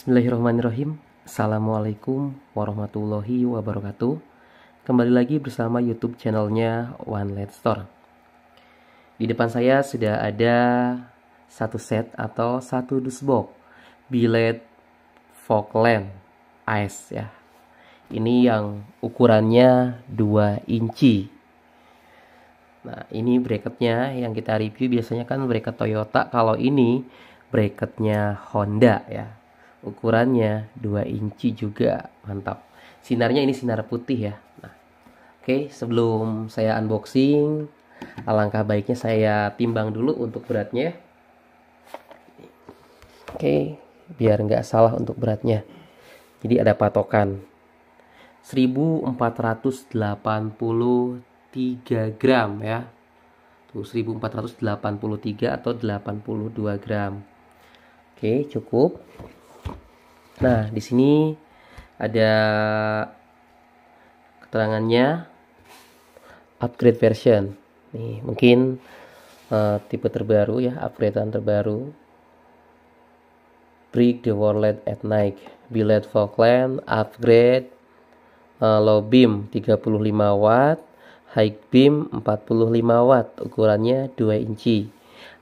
Bismillahirrahmanirrahim. Assalamualaikum warahmatullahi wabarakatuh. Kembali lagi bersama youtube channelnya One Let Store. Di depan saya sudah ada satu set atau satu dusbox Billet Falkland Ice ya. Ini yang ukurannya 2 inci. Nah ini bracketnya yang kita review. Biasanya kan bracket Toyota. Kalau ini bracketnya Honda ya ukurannya 2 inci juga mantap. Sinarnya ini sinar putih ya. Nah, oke sebelum saya unboxing alangkah baiknya saya timbang dulu untuk beratnya. Oke biar nggak salah untuk beratnya. Jadi ada patokan. 1483 gram ya. Tuh 1483 atau 82 gram. Oke cukup Nah, di sini ada keterangannya upgrade version. Nih, mungkin uh, tipe terbaru ya, upgradean terbaru. Break the Warlet at night. Billet Falkland upgrade uh, low beam 35 watt, high beam 45 watt, ukurannya 2 inci.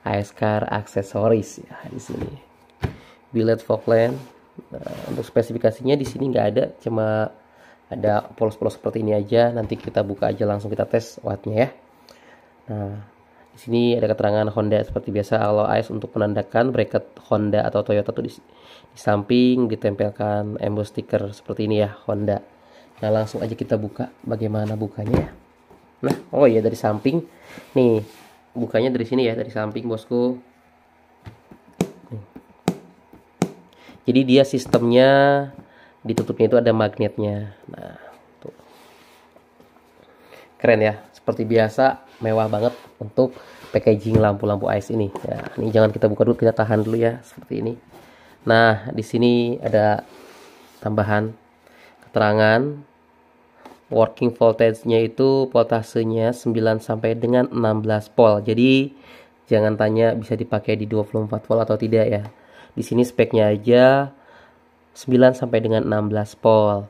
AS car aksesoris ya di sini. Billet Falkland Nah, untuk spesifikasinya di sini nggak ada, cuma ada polos-polos seperti ini aja. Nanti kita buka aja langsung kita tes wattnya ya. Nah, di sini ada keterangan Honda seperti biasa kalau AS untuk menandakan bracket Honda atau Toyota tuh di, di samping ditempelkan emboss stiker seperti ini ya Honda. Nah, langsung aja kita buka bagaimana bukanya. Nah, oh iya dari samping. Nih, bukanya dari sini ya, dari samping bosku. Jadi dia sistemnya ditutupnya itu ada magnetnya. Nah tuh. Keren ya seperti biasa mewah banget untuk packaging lampu-lampu ice ini. Ya ini jangan kita buka dulu kita tahan dulu ya seperti ini. Nah di sini ada tambahan keterangan. Working voltage-nya itu voltasenya 9 sampai dengan 16 volt. Jadi jangan tanya bisa dipakai di 24 volt atau tidak ya di sini speknya aja 9 sampai dengan 16 volt.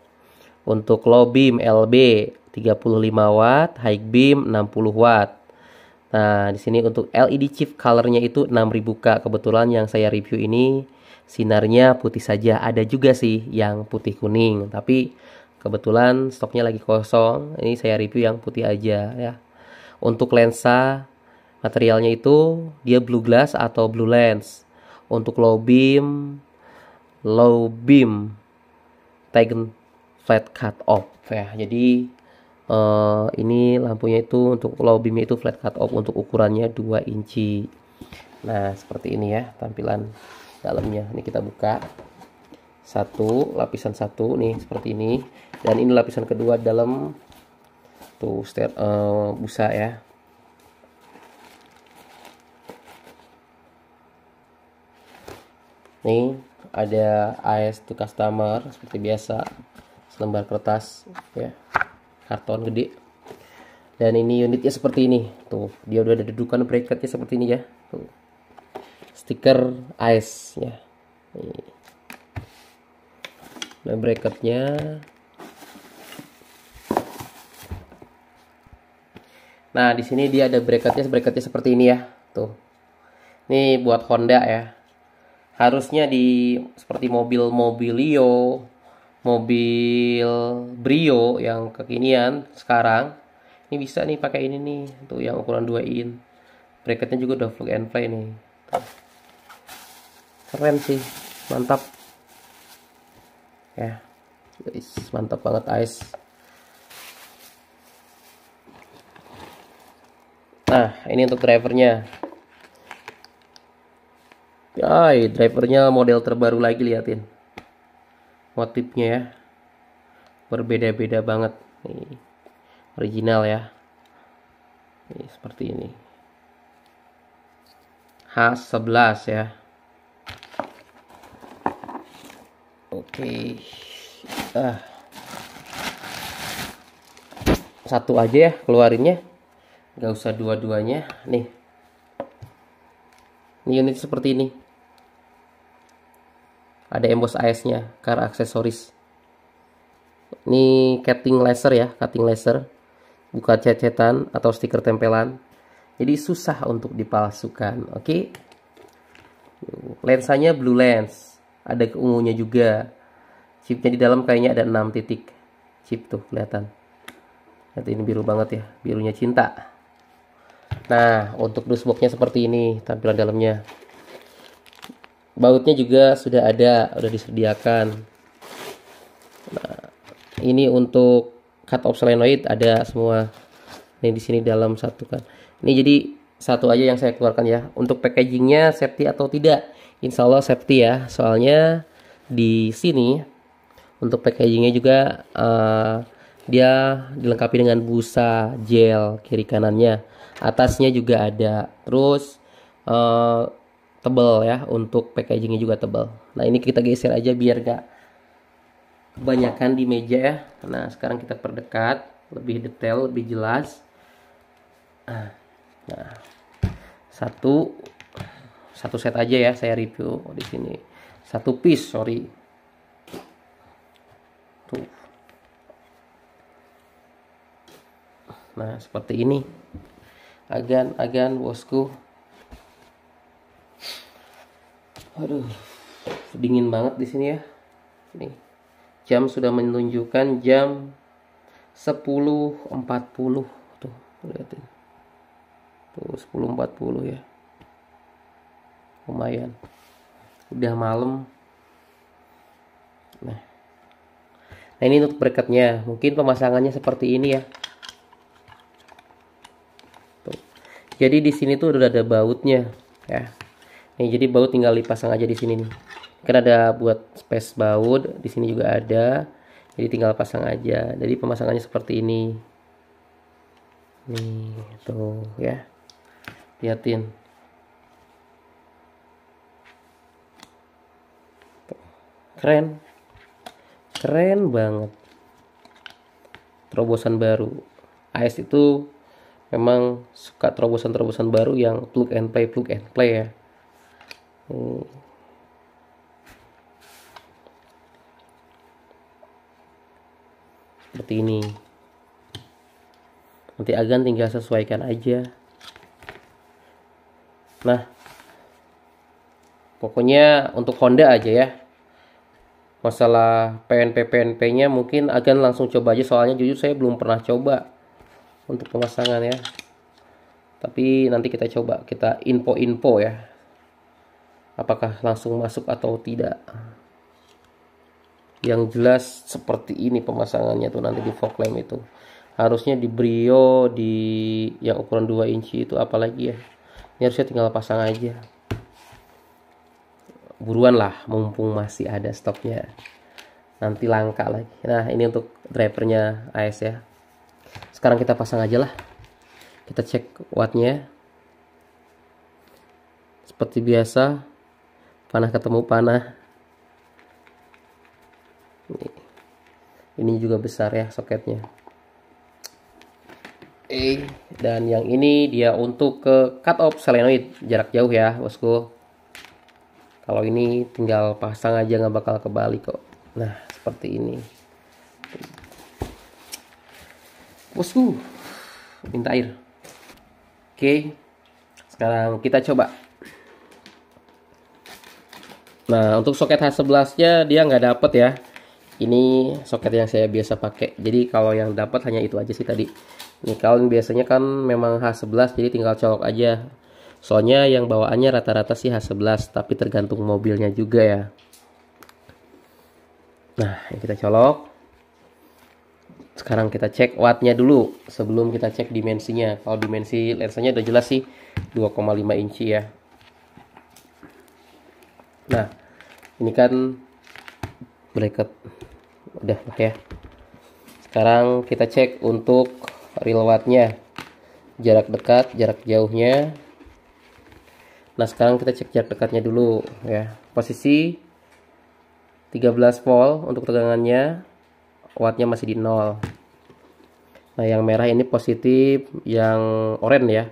Untuk low beam LB 35 watt, high beam 60 watt. Nah, di sini untuk LED chip colornya itu 6000K. Kebetulan yang saya review ini sinarnya putih saja. Ada juga sih yang putih kuning, tapi kebetulan stoknya lagi kosong. Ini saya review yang putih aja ya. Untuk lensa materialnya itu dia blue glass atau blue lens untuk low beam low beam taken flat cut off ya. Jadi uh, ini lampunya itu untuk low beam itu flat cut off untuk ukurannya 2 inci. Nah seperti ini ya tampilan dalamnya. Ini kita buka. Satu lapisan satu nih seperti ini. Dan ini lapisan kedua dalam. Tuh uh, busa ya nih ada AS to customer seperti biasa selembar kertas ya karton gede. Dan ini unitnya seperti ini tuh. Dia udah ada dudukan bracketnya seperti ini ya tuh. Stiker AS ya. Nih. dan bracketnya. Nah di sini dia ada bracketnya bracketnya seperti ini ya tuh. Ini buat Honda ya harusnya di seperti mobil mobilio mobil brio yang kekinian sekarang ini bisa nih pakai ini nih untuk yang ukuran 2 in bracketnya juga udah plug and play nih. Keren sih mantap. Ya guys mantap banget ice nah ini untuk drivernya Ay, drivernya model terbaru lagi liatin. Motifnya ya. Berbeda-beda banget. Nih. Original ya. Nih, seperti ini. H11 ya. Oke. Ah. Satu aja ya keluarinnya. Gak usah dua-duanya. Nih. Ini unit seperti ini ada emboss AS-nya, car aksesoris. Ini cutting laser ya, cutting laser. Bukan cecetan atau stiker tempelan. Jadi susah untuk dipalsukan, oke? Okay? Lensanya blue lens, ada keungunya juga. Chipnya di dalam kayaknya ada 6 titik. Chip tuh kelihatan. Nanti ini biru banget ya, birunya cinta. Nah, untuk dusboxnya seperti ini tampilan dalamnya. Bautnya juga sudah ada, sudah disediakan. Nah, ini untuk cut off solenoid ada semua. Ini di sini dalam satu kan. Ini jadi satu aja yang saya keluarkan ya. Untuk packagingnya safety atau tidak? Insya Allah safety ya. Soalnya di sini untuk packagingnya juga uh, dia dilengkapi dengan busa gel kiri kanannya atasnya juga ada terus uh, tebal ya untuk packagingnya juga tebal nah ini kita geser aja biar gak kebanyakan di meja ya. Nah sekarang kita perdekat lebih detail lebih jelas. Nah satu satu set aja ya saya review di sini. Satu piece sorry. Tuh. Nah seperti ini. Agan-agan bosku aduh dingin banget di sini ya. Nih jam sudah menunjukkan jam 10.40 tuh lihatin tuh 10.40 ya. Lumayan. Udah malam. Nah. Nah ini untuk berikutnya mungkin pemasangannya seperti ini ya. Jadi di sini tuh udah ada bautnya ya nih jadi baut tinggal dipasang aja di sini nih. Kan ada buat space baut di sini juga ada. Jadi tinggal pasang aja. Jadi pemasangannya seperti ini. Nih tuh ya. Liatin. Keren. Keren banget. Terobosan baru. AS itu memang suka terobosan-terobosan baru yang plug and play plug and play ya hmm. seperti ini. Nanti agan tinggal sesuaikan aja. Nah pokoknya untuk Honda aja ya. Masalah PNP PNP nya mungkin agan langsung coba aja. Soalnya jujur saya belum pernah coba untuk pemasangan ya. Tapi nanti kita coba kita info-info ya apakah langsung masuk atau tidak? Yang jelas seperti ini pemasangannya tuh nanti di fog lamp itu. Harusnya di brio di yang ukuran 2 inci itu apalagi ya? Ini harusnya tinggal pasang aja. Buruan lah mumpung masih ada stoknya. Nanti langka lagi. Nah ini untuk drivernya AS ya. Sekarang kita pasang aja lah. Kita cek wattnya. Seperti biasa panah ketemu panah. Ini juga besar ya soketnya. Eh dan yang ini dia untuk ke cut off solenoid jarak jauh ya bosku. Kalau ini tinggal pasang aja nggak bakal kebalik kok. Nah seperti ini. Bosku minta air. Oke sekarang kita coba nah untuk soket H11 nya dia nggak dapet ya. Ini soket yang saya biasa pakai. Jadi kalau yang dapat hanya itu aja sih tadi. Ini kalau biasanya kan memang H11 jadi tinggal colok aja. Soalnya yang bawaannya rata-rata sih H11 tapi tergantung mobilnya juga ya. Nah kita colok. Sekarang kita cek wattnya dulu sebelum kita cek dimensinya. Kalau dimensi lensanya udah jelas sih 2,5 inci ya nah ini kan bracket udah lah ya. Sekarang kita cek untuk real wattnya jarak dekat jarak jauhnya. Nah sekarang kita cek jarak dekatnya dulu ya. Posisi 13 volt untuk tegangannya wattnya masih di nol. Nah yang merah ini positif yang oranye ya.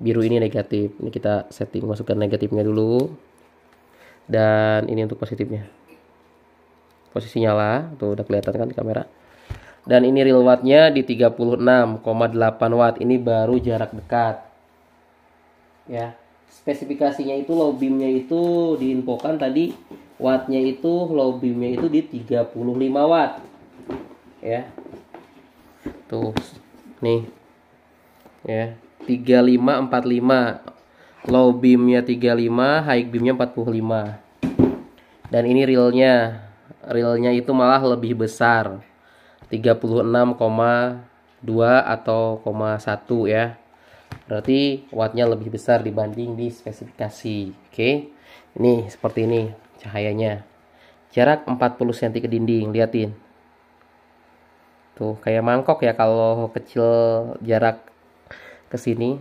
Biru ini negatif. Ini kita setting masukkan negatifnya dulu dan ini untuk positifnya. Posisi nyala tuh udah kelihatan kan di kamera. Dan ini real wattnya di 36,8 watt. Ini baru jarak dekat. Ya spesifikasinya itu low beamnya itu diinfokan tadi wattnya itu low beamnya itu di 35 watt. Ya. Tuh nih. Ya 3545 low beamnya 35 high beamnya 45 dan ini realnya. Realnya itu malah lebih besar. 36,2 atau 1 ya. Berarti wattnya lebih besar dibanding di spesifikasi. Oke? Ini seperti ini cahayanya. Jarak 40 cm ke dinding liatin. Tuh kayak mangkok ya kalau kecil jarak ke sini.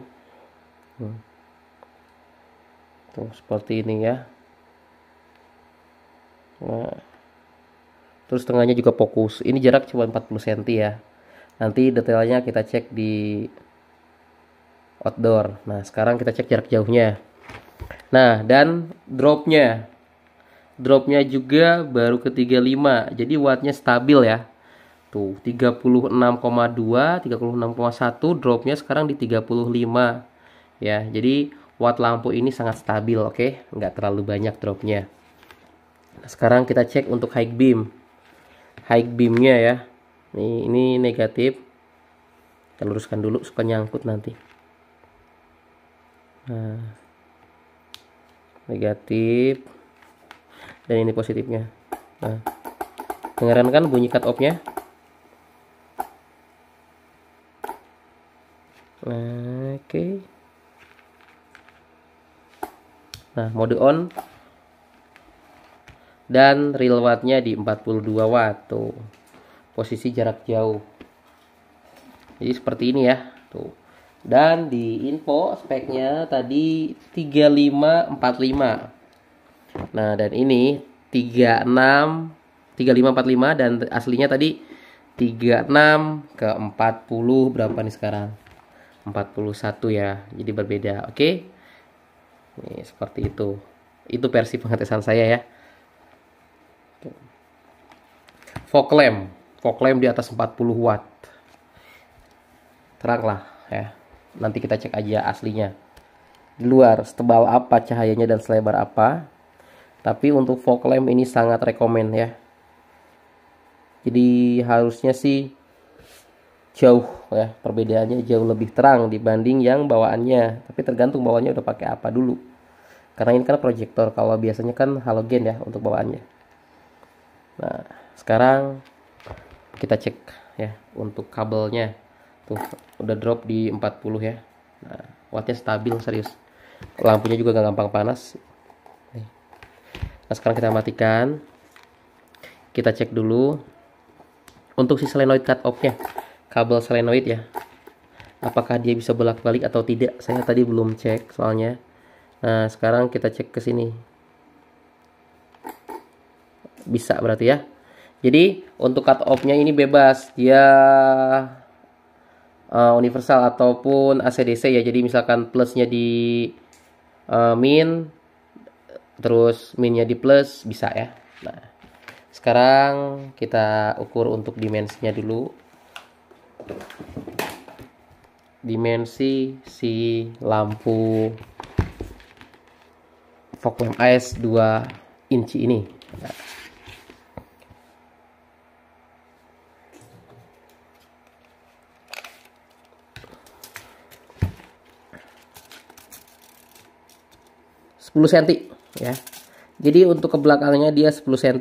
Hmm. Tuh seperti ini ya. Nah. Terus tengahnya juga fokus. Ini jarak cuma 40 cm ya. Nanti detailnya kita cek di outdoor. Nah sekarang kita cek jarak jauhnya. Nah dan dropnya. Dropnya juga baru ke 35 jadi wattnya stabil ya. Tuh 36,2 36,1 dropnya sekarang di 35 ya jadi watt lampu ini sangat stabil oke? Okay? nggak terlalu banyak dropnya. Nah, sekarang kita cek untuk high beam. High beamnya ya. Ini, ini negatif. Kita luruskan dulu suka nyangkut nanti. Nah, negatif. Dan ini positifnya. Nah dengarkan kan bunyi cut off nya oke. Nah mode on. Dan real wattnya di 42 watt tuh. Posisi jarak jauh. Jadi seperti ini ya tuh. Dan di info speknya tadi 3545 nah dan ini 36 3545 dan aslinya tadi 36 ke 40 berapa nih sekarang? 41 ya jadi berbeda. Oke? okay? Nih, seperti itu. Itu versi pengetesan saya ya. Fog lamp fog lamp di atas 40 watt. Terang lah ya. Nanti kita cek aja aslinya. Di luar setebal apa cahayanya dan selebar apa. Tapi untuk fog lamp ini sangat rekomend ya. Jadi harusnya sih jauh ya. Perbedaannya jauh lebih terang dibanding yang bawaannya. Tapi tergantung bawaannya udah pakai apa dulu. Karena ini kan proyektor kalau biasanya kan halogen ya untuk bawaannya. Nah sekarang kita cek ya untuk kabelnya. Tuh udah drop di 40 ya. Nah wattnya stabil serius. Lampunya juga gak gampang panas. Nah sekarang kita matikan. Kita cek dulu. Untuk si solenoid cut off nya kabel solenoid ya. Apakah dia bisa bolak-balik atau tidak? Saya tadi belum cek soalnya. Nah sekarang kita cek ke sini. Bisa berarti ya. Jadi untuk cut off-nya ini bebas. Dia uh, universal ataupun ACDC ya. Jadi misalkan plusnya di uh, min terus minnya di plus bisa ya. Nah sekarang kita ukur untuk dimensinya dulu dimensi si lampu fog lamp AS 2 inci ini. Nah. sepuluh cm ya. Jadi untuk ke belakangnya dia 10 cm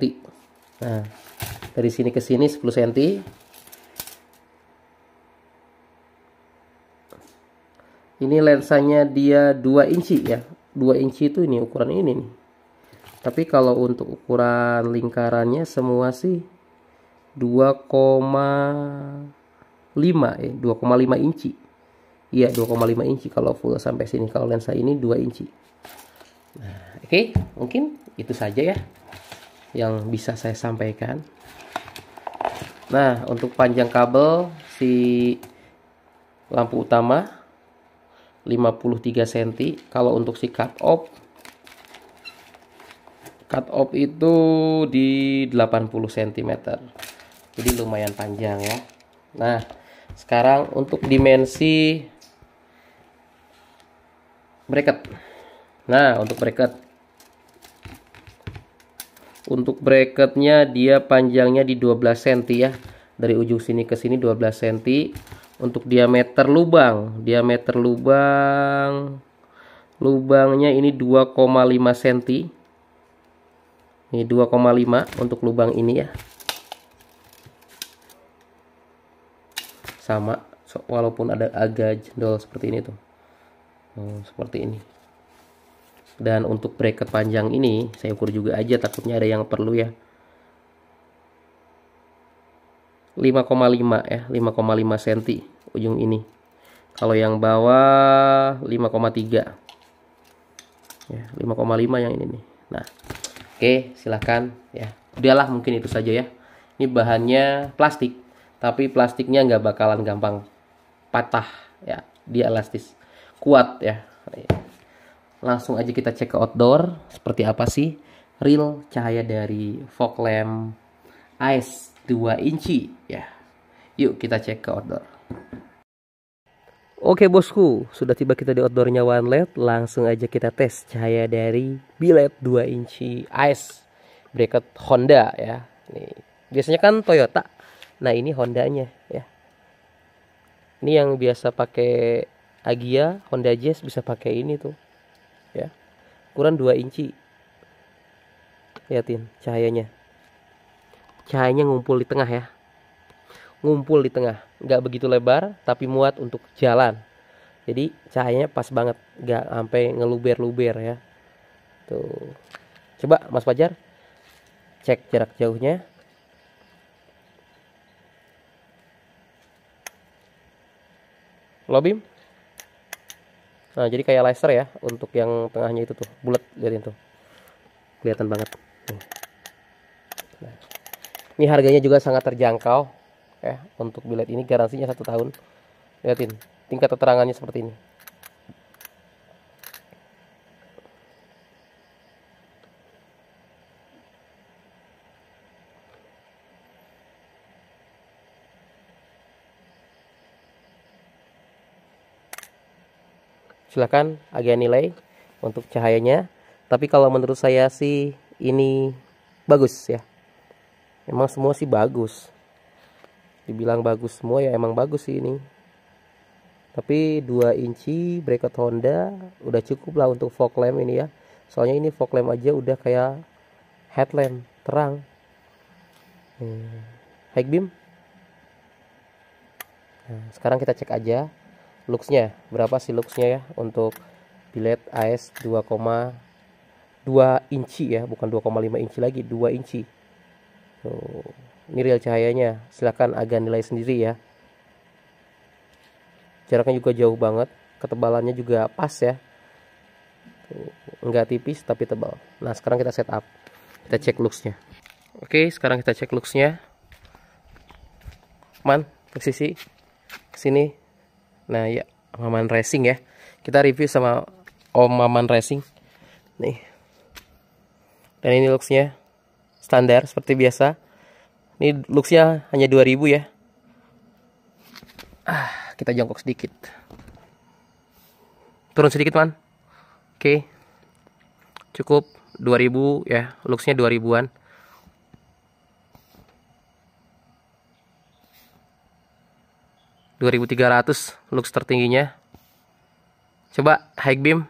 nah dari sini ke sini 10 cm ini lensanya dia 2 inci ya. 2 inci itu ini ukuran ini nih. Tapi kalau untuk ukuran lingkarannya semua sih 2,5 ya 2,5 inci. Iya 2,5 inci kalau full sampai sini. Kalau lensa ini 2 inci. Nah, oke okay, mungkin itu saja ya yang bisa saya sampaikan. Nah untuk panjang kabel si lampu utama 53 cm kalau untuk si cut off cut off itu di 80 cm jadi lumayan panjang ya. Nah sekarang untuk dimensi bracket. Nah untuk bracket. Untuk bracketnya dia panjangnya di 12 cm ya. Dari ujung sini ke sini 12 cm untuk diameter lubang diameter lubang lubangnya ini 2,5 cm ini 2,5 untuk lubang ini ya. Sama so, walaupun ada agak jendol seperti ini tuh. Hmm, seperti ini. Dan untuk bracket panjang ini saya ukur juga aja takutnya ada yang perlu ya. 5,5 ya 5,5 cm ujung ini kalau yang bawah 5,3 ya 5,5 yang ini nih nah Oke, silahkan ya. Udahlah mungkin itu saja ya. Ini bahannya plastik, tapi plastiknya nggak bakalan gampang patah ya. Dia elastis, kuat ya. Langsung aja kita cek ke outdoor seperti apa sih real cahaya dari fog lamp ice 2 inci ya. Yuk kita cek ke outdoor. Oke bosku, sudah tiba kita di outdoornya One LED. Langsung aja kita tes cahaya dari bilet 2 inci ice bracket Honda ya. Nih, biasanya kan Toyota. Nah ini Hondanya ya. Ini yang biasa pakai Agia, Honda Jazz bisa pakai ini tuh. Ya. Ukuran 2 inci. Lihatin cahayanya. Cahayanya ngumpul di tengah ya ngumpul di tengah nggak begitu lebar tapi muat untuk jalan. Jadi cahayanya pas banget nggak sampai ngeluber-luber ya. Tuh. Coba Mas Fajar cek jarak jauhnya. Lobim nah jadi kayak laser ya untuk yang tengahnya itu tuh bulat lihatin tuh kelihatan banget. Nah, ini harganya juga sangat terjangkau ya untuk bilet ini garansinya satu tahun. Lihatin tingkat keterangannya seperti ini. Silahkan agak nilai untuk cahayanya. Tapi kalau menurut saya sih ini bagus ya. Emang semua sih bagus dibilang bagus semua ya emang bagus sih ini. Tapi 2 inci bracket Honda udah cukup lah untuk fog lamp ini ya. Soalnya ini fog lamp aja udah kayak headlamp terang. Hmm. high beam nah, sekarang kita cek aja looksnya. Berapa sih looksnya ya untuk bilet AS 2,2 inci ya bukan 2,5 inci lagi 2 inci. Tuh ini real cahayanya. Silahkan agak nilai sendiri ya. Jaraknya juga jauh banget. Ketebalannya juga pas ya. Enggak tipis tapi tebal. Nah sekarang kita setup kita cek looksnya. Oke sekarang kita cek looksnya. Man posisi sini. Nah ya Maman Racing ya. Kita review sama Om Maman Racing. Nih. Dan ini looksnya standar seperti biasa ini looksnya hanya 2000 ya. Ah, kita jongkok sedikit. Turun sedikit, Man. Oke. Cukup 2000 ya, looksnya 2000-an. Dua ribu tiga ratus looks tertingginya. Coba high beam.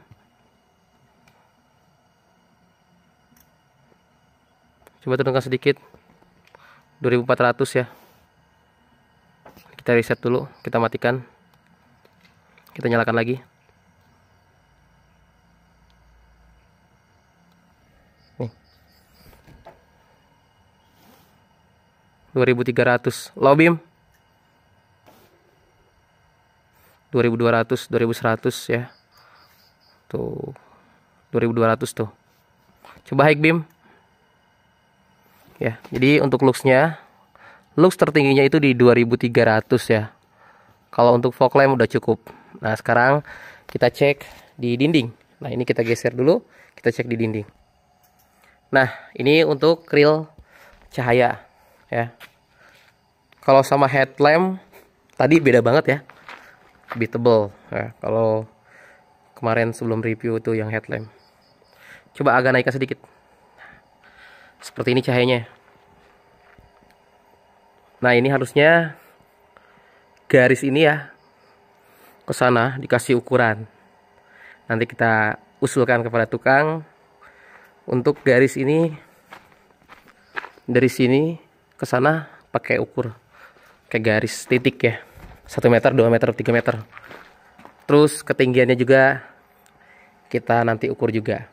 Coba turunkan sedikit. 2400 ya. Kita reset dulu kita matikan. Kita nyalakan lagi. Nih. 2300 low beam 2200 2100 ya. Tuh 2200 tuh. Coba high beam ya jadi untuk looksnya looks tertingginya itu di 2300 ya kalau untuk fog lamp udah cukup nah sekarang kita cek di dinding nah ini kita geser dulu kita cek di dinding Nah, ini untuk grill cahaya ya. Kalau sama headlamp tadi beda banget ya. Beatable ya. Kalau kemarin sebelum review itu yang headlamp. Coba agak naikkan sedikit. Seperti ini cahayanya. Nah, ini harusnya garis ini ya ke sana dikasih ukuran. Nanti kita usulkan kepada tukang untuk garis ini dari sini ke sana pakai ukur kayak garis titik ya. 1 meter, 2 meter, 3 meter. Terus ketinggiannya juga kita nanti ukur juga.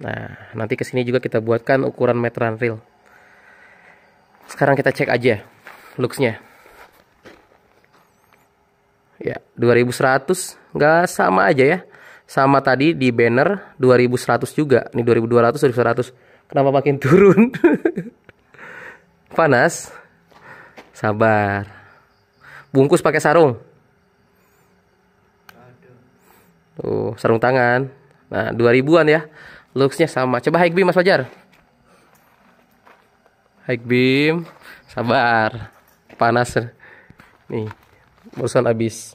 Nah, nanti ke sini juga kita buatkan ukuran meteran reel. Sekarang kita cek aja looksnya. Ya, 2100 nggak sama aja ya. Sama tadi di banner 2100 juga. Ini 2200 2100. Kenapa makin turun? Panas. Sabar. Bungkus pakai sarung. Tuh, sarung tangan. Nah, 2000-an ya. Looksnya sama. Coba high beam Mas Fajar. High beam sabar. Panas. Nih barusan habis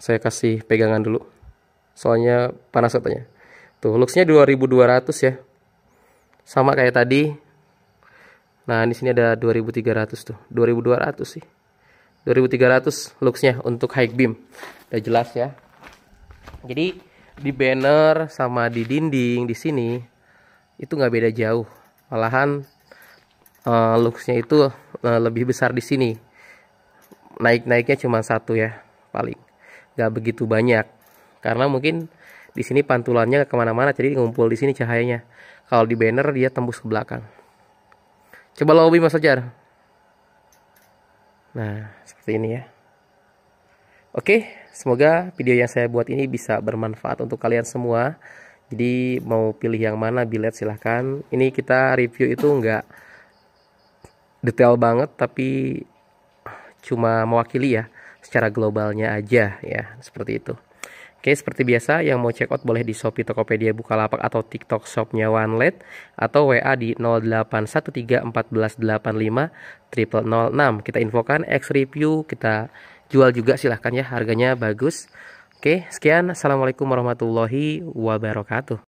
saya kasih pegangan dulu. Soalnya panas katanya. Tuh looksnya 2200 ya. Sama kayak tadi. Nah di sini ada 2300 tuh. 2200 sih. 2300 looksnya untuk high beam. Udah jelas ya. Jadi di banner sama di dinding di sini itu nggak beda jauh. Malahan uh, looksnya itu uh, lebih besar di sini. Naik-naiknya cuma satu ya paling. Nggak begitu banyak. Karena mungkin di sini pantulannya ke mana-mana jadi ngumpul di sini cahayanya. Kalau di banner dia tembus ke belakang. Coba lobby mas Fajar nah seperti ini ya. Oke semoga video yang saya buat ini bisa bermanfaat untuk kalian semua. Jadi mau pilih yang mana bilet silahkan. Ini kita review itu enggak detail banget tapi cuma mewakili ya secara globalnya aja ya seperti itu. Oke seperti biasa yang mau check out boleh di Shopee Tokopedia Bukalapak atau TikTok shopnya OneLed atau WA di 08131485 kita infokan X review kita jual juga silahkan ya harganya bagus. Oke sekian. Assalamualaikum warahmatullahi wabarakatuh